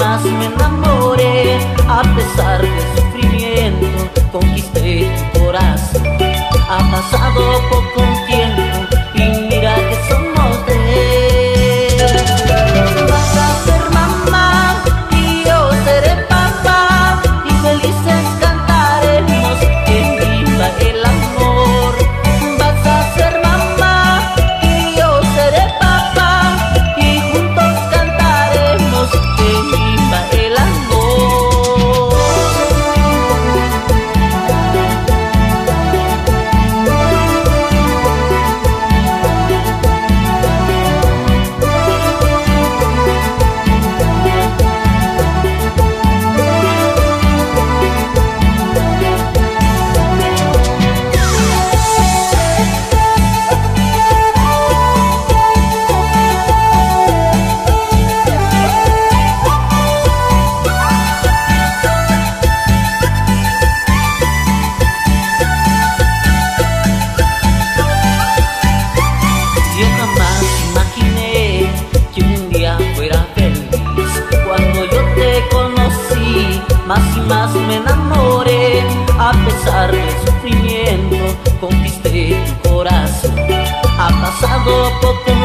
más me enamoré, a pesar del sufrimiento, conquisté tu corazón. Ha pasado poco más y más me enamoré A pesar del sufrimiento, conquisté tu corazón. Ha pasado poco